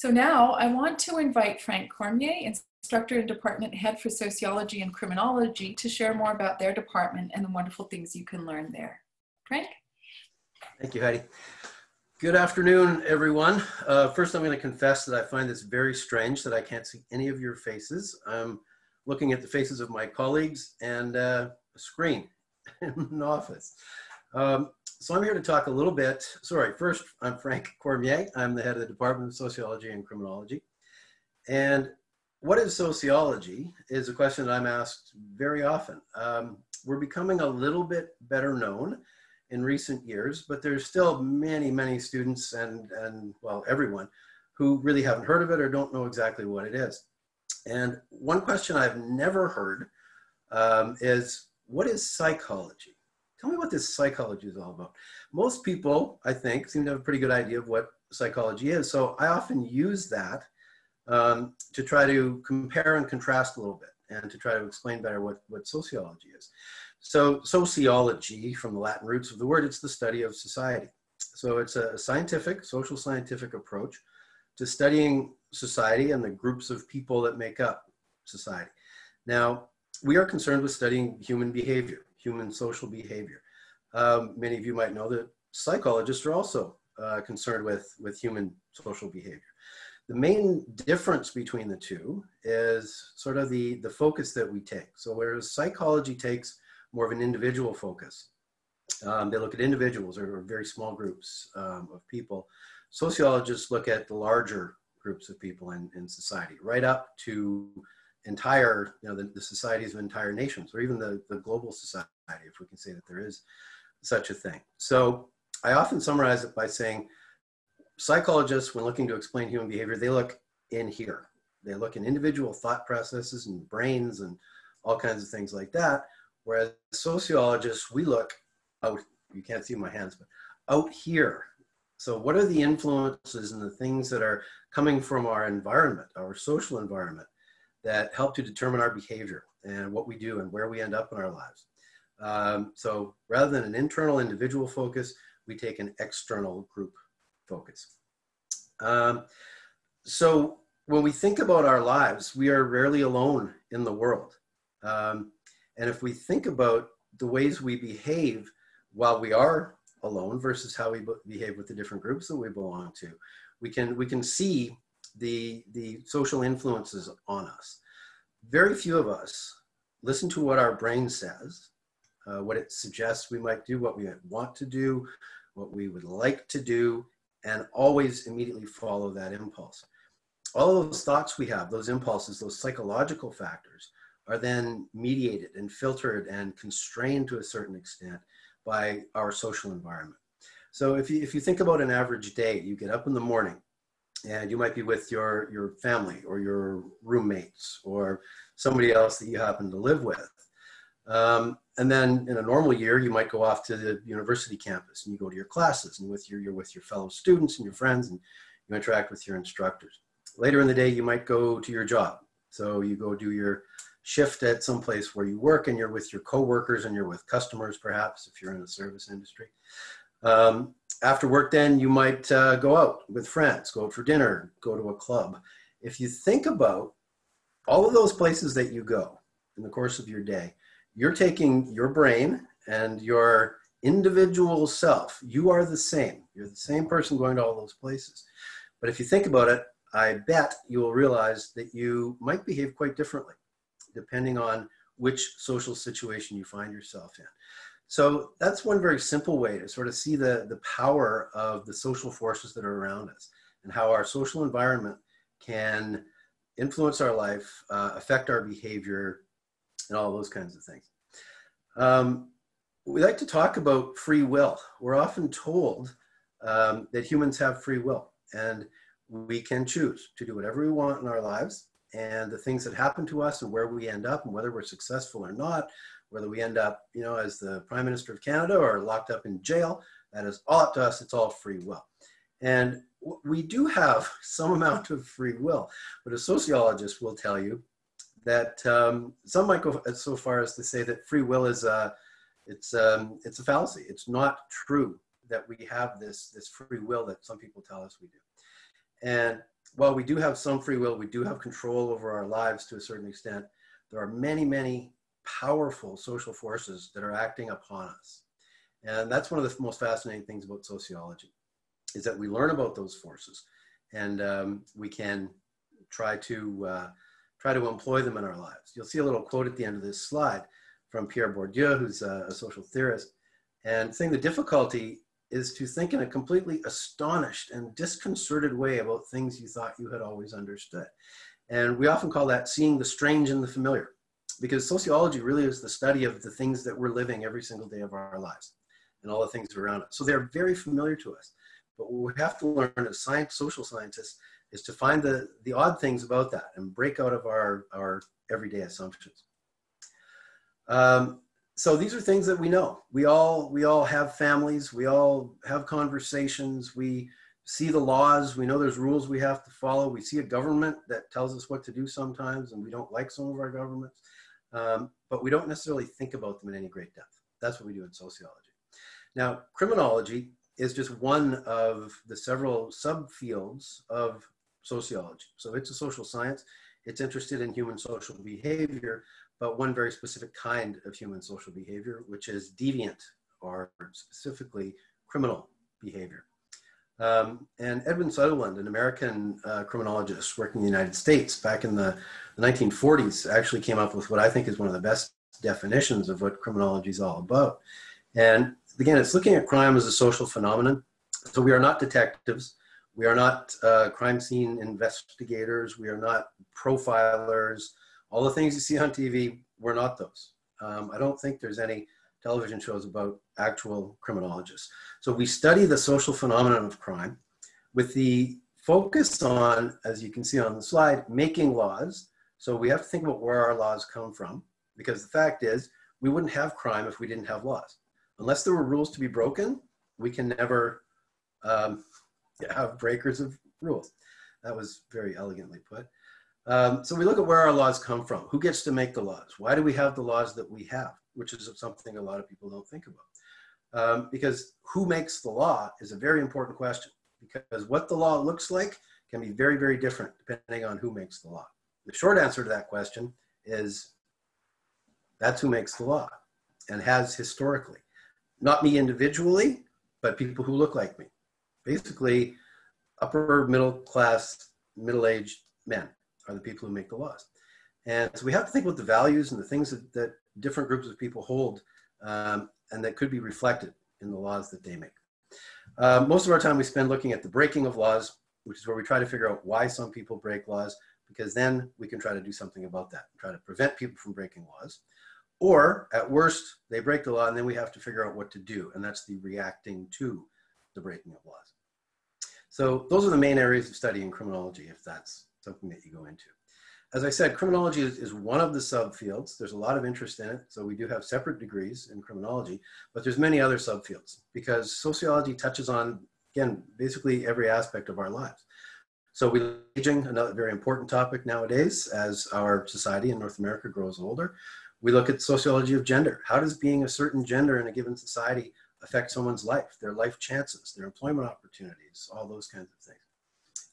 So now I want to invite Frank Cormier, instructor and department head for sociology and criminology, to share more about their department and the wonderful things you can learn there. Frank? Thank you, Heidi. Good afternoon, everyone. Uh, first, I'm going to confess that I find this very strange that I can't see any of your faces. I'm looking at the faces of my colleagues and uh, a screen in an office. Um, so I'm here to talk a little bit. Sorry, first, I'm Frank Cormier. I'm the head of the Department of Sociology and Criminology. And what is sociology is a question that I'm asked very often. Um, we're becoming a little bit better known in recent years, but there's still many, many students and, and well, everyone who really haven't heard of it or don't know exactly what it is. And one question I've never heard um, is, what is psychology? Tell me what this psychology is all about. Most people, I think, seem to have a pretty good idea of what psychology is. So I often use that um, to try to compare and contrast a little bit and to try to explain better what, what sociology is. So sociology, from the Latin roots of the word, it's the study of society. So it's a scientific, social scientific approach to studying society and the groups of people that make up society. Now, we are concerned with studying human behavior, human social behavior. Um, many of you might know that psychologists are also uh, concerned with, with human social behavior. The main difference between the two is sort of the, the focus that we take. So whereas psychology takes more of an individual focus. Um, they look at individuals or, very small groups um, of people. Sociologists look at the larger groups of people in, in society, right up to entire, you know, the, the societies of entire nations, or even the, the global society, if we can say that there is such a thing. So I often summarize it by saying psychologists, when looking to explain human behavior, they look in here. They look in individual thought processes and brains and all kinds of things like that. Whereas sociologists, we look out, you can't see my hands, but out here. So what are the influences and the things that are coming from our environment, our social environment, that help to determine our behavior and what we do and where we end up in our lives. Um, so rather than an internal individual focus, we take an external group focus. Um, so when we think about our lives, we are rarely alone in the world. Um, and if we think about the ways we behave while we are alone versus how we behave with the different groups that we belong to, we can, we can see the, the social influences on us. Very few of us listen to what our brain says, uh, what it suggests we might do, what we want to do, what we would like to do, and always immediately follow that impulse. All those thoughts we have, those impulses, those psychological factors, are then mediated and filtered and constrained to a certain extent by our social environment. So if you, if you think about an average day, you get up in the morning and you might be with your, your family or your roommates or somebody else that you happen to live with. Um, and then in a normal year, you might go off to the university campus and you go to your classes and with your, you're with your fellow students and your friends and you interact with your instructors. Later in the day, you might go to your job. So you go do your shift at some place where you work and you're with your coworkers and you're with customers perhaps if you're in the service industry. Um, after work then you might uh, go out with friends, go out for dinner, go to a club. If you think about all of those places that you go in the course of your day, you're taking your brain and your individual self. You are the same. You're the same person going to all those places. But if you think about it, I bet you will realize that you might behave quite differently depending on which social situation you find yourself in. So that's one very simple way to sort of see the, the power of the social forces that are around us and how our social environment can influence our life, uh, affect our behavior, and all those kinds of things. Um, we like to talk about free will. We're often told um, that humans have free will and we can choose to do whatever we want in our lives and the things that happen to us and where we end up and whether we're successful or not, whether we end up, you know, as the Prime Minister of Canada or locked up in jail, that is all up to us. It's all free will. And we do have some amount of free will, but a sociologist will tell you that um, some might go so far as to say that free will is a, it's, um, it's a fallacy. It's not true that we have this, this free will that some people tell us we do. And while we do have some free will, we do have control over our lives to a certain extent. There are many, many powerful social forces that are acting upon us. And that's one of the most fascinating things about sociology is that we learn about those forces and um, we can try to uh, try to employ them in our lives. You'll see a little quote at the end of this slide from Pierre Bourdieu, who's a, a social theorist, and saying the difficulty is to think in a completely astonished and disconcerted way about things you thought you had always understood. And we often call that seeing the strange in the familiar, because sociology really is the study of the things that we're living every single day of our lives and all the things around us. So they're very familiar to us. But what we have to learn as science, social scientists is to find the, the odd things about that and break out of our, our everyday assumptions. Um, so these are things that we know. We all we all have families. We all have conversations. We see the laws. We know there's rules we have to follow. We see a government that tells us what to do sometimes, and we don't like some of our governments. Um, but we don't necessarily think about them in any great depth. That's what we do in sociology. Now, criminology is just one of the several subfields of sociology. So it's a social science. It's interested in human social behavior, but one very specific kind of human social behavior, which is deviant or specifically criminal behavior. Um, and Edwin Sutherland, an American uh, criminologist working in the United States back in the, the 1940s, actually came up with what I think is one of the best definitions of what criminology is all about. And again, it's looking at crime as a social phenomenon. So we are not detectives. We are not uh, crime scene investigators. We are not profilers all the things you see on TV, we're not those. Um, I don't think there's any television shows about actual criminologists. So we study the social phenomenon of crime with the focus on, as you can see on the slide, making laws. So we have to think about where our laws come from, because the fact is, we wouldn't have crime if we didn't have laws. Unless there were rules to be broken, we can never um, have breakers of rules. That was very elegantly put. Um, so we look at where our laws come from. Who gets to make the laws? Why do we have the laws that we have? Which is something a lot of people don't think about. Um, because who makes the law is a very important question. Because what the law looks like can be very, very different depending on who makes the law. The short answer to that question is that's who makes the law and has historically. Not me individually, but people who look like me. Basically, upper middle class, middle aged men are the people who make the laws. And so we have to think about the values and the things that, that different groups of people hold um, and that could be reflected in the laws that they make. Uh, most of our time we spend looking at the breaking of laws, which is where we try to figure out why some people break laws, because then we can try to do something about that, try to prevent people from breaking laws. Or at worst, they break the law and then we have to figure out what to do. And that's the reacting to the breaking of laws. So those are the main areas of study in criminology, if that's something that you go into. As I said, criminology is, is one of the subfields. There's a lot of interest in it. So we do have separate degrees in criminology, but there's many other subfields because sociology touches on, again, basically every aspect of our lives. So we aging, another very important topic nowadays as our society in North America grows older. We look at sociology of gender. How does being a certain gender in a given society affect someone's life, their life chances, their employment opportunities, all those kinds of things.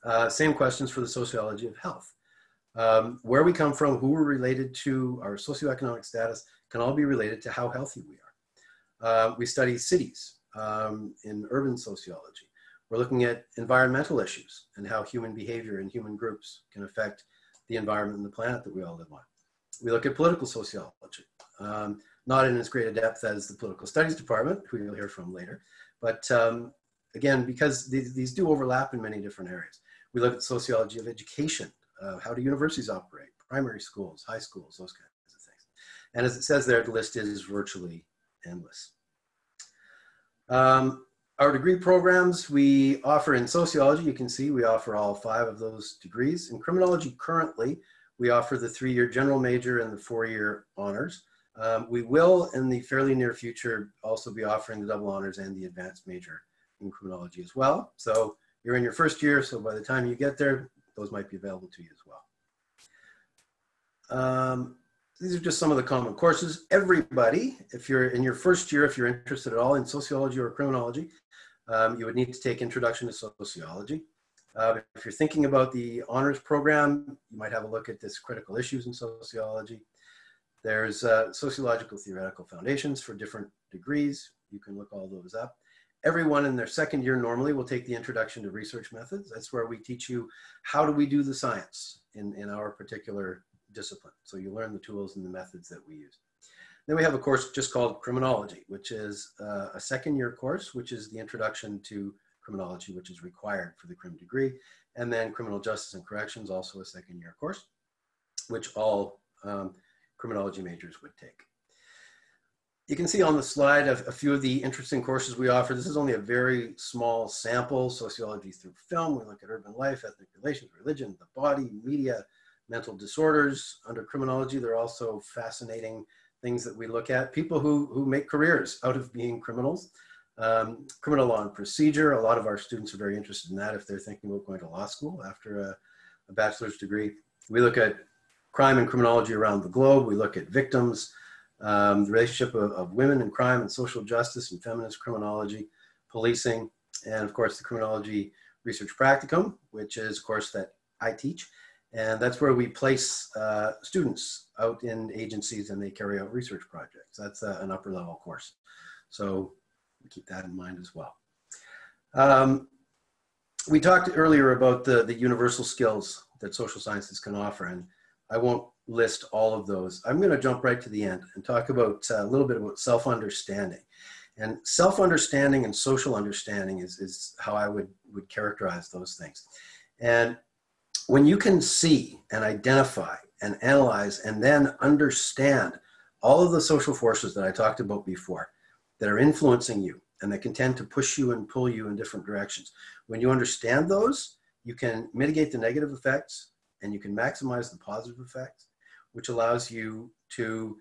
Uh, same questions for the sociology of health. Um, where we come from, who we're related to, our socioeconomic status can all be related to how healthy we are. Uh, we study cities um, in urban sociology. We're looking at environmental issues and how human behavior and human groups can affect the environment and the planet that we all live on. We look at political sociology, um, not in as great a depth as the political studies department, who you'll hear from later, but um, again, because these, these do overlap in many different areas. We look at sociology of education. Uh, how do universities operate? Primary schools, high schools, those kinds of things. And as it says there, the list is virtually endless. Um, our degree programs we offer in sociology, you can see we offer all five of those degrees. In criminology currently, we offer the three-year general major and the four-year honors. Um, we will, in the fairly near future, also be offering the double honors and the advanced major in criminology as well. So you're in your first year, so by the time you get there, those might be available to you as well. Um, these are just some of the common courses. Everybody, if you're in your first year, if you're interested at all in sociology or criminology, um, you would need to take Introduction to Sociology. Uh, if you're thinking about the honors program, you might have a look at this critical issues in sociology. There's uh, sociological theoretical foundations for different degrees. You can look all those up. Everyone in their second year normally will take the introduction to research methods. That's where we teach you how do we do the science in, in our particular discipline. So you learn the tools and the methods that we use. Then we have a course just called criminology, which is uh, a second year course, which is the introduction to criminology, which is required for the crim degree. And then criminal justice and corrections, also a second year course, which all um, criminology majors would take. You can see on the slide a, a, few of the interesting courses we offer. This is only a very small sample, sociology through film. We look at urban life, ethnic relations, religion, the body, media, mental disorders. Under criminology, there are also fascinating things that we look at. People who, who make careers out of being criminals. Um, criminal law and procedure, a lot of our students are very interested in that if they're thinking about going to law school after a, a bachelor's degree. We look at crime and criminology around the globe. We look at victims, um, the relationship of, of, women and crime and social justice and feminist criminology, policing, and of course the criminology research practicum, which is a course that I teach. And that's where we place uh, students out in agencies and they carry out research projects. That's uh, an upper level course. So keep that in mind as well. Um, we talked earlier about the, the universal skills that social sciences can offer, and I won't list all of those. I'm going to jump right to the end and talk about uh, a little bit about self-understanding. And self-understanding and social understanding is, is how I would, would characterize those things. And when you can see and identify and analyze and then understand all of the social forces that I talked about before that are influencing you and that can tend to push you and pull you in different directions. When you understand those, you can mitigate the negative effects and you can maximize the positive effects, which allows you to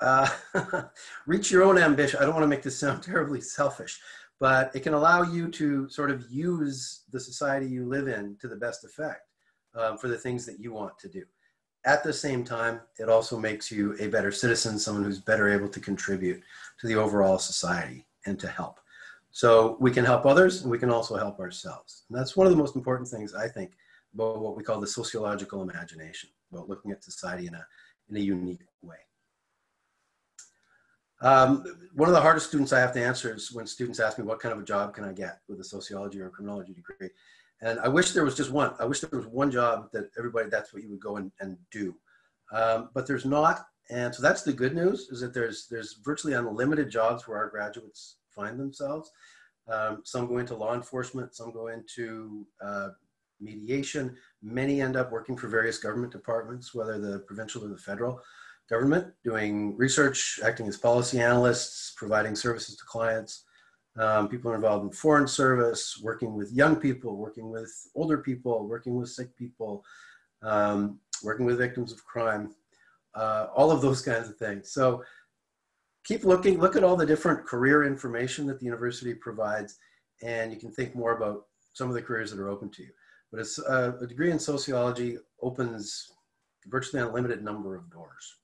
uh, reach your own ambition. I don't want to make this sound terribly selfish, but it can allow you to sort of use the society you live in to the best effect um, for the things that you want to do. At the same time, it also makes you a better citizen, someone who's better able to contribute to the overall society and to help. So we can help others and we can also help ourselves. And that's one of the most important things, I think, about what we call the sociological imagination, about looking at society in a, in a unique way. Um, one of the hardest students I have to answer is when students ask me what kind of a job can I get with a sociology or a criminology degree. And I wish there was just one. I wish there was one job that everybody, that's what you would go and, and do. Um, but there's not. And so that's the good news is that there's, there's virtually unlimited jobs where our graduates find themselves. Um, some go into law enforcement, some go into uh, mediation. Many end up working for various government departments, whether the provincial or the federal government, doing research, acting as policy analysts, providing services to clients. Um, people are involved in foreign service, working with young people, working with older people, working with sick people, um, working with victims of crime, uh, all of those kinds of things. So keep looking, look at all the different career information that the university provides, and you can think more about some of the careers that are open to you. But uh, a degree in sociology opens virtually an unlimited number of doors.